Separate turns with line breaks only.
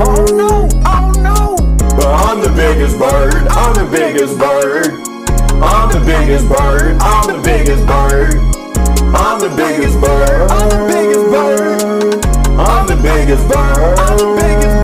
Oh no, oh no.
But I'm the biggest bird, I'm the biggest bird. I'm the biggest bird, I'm the biggest bird. I'm the biggest bird.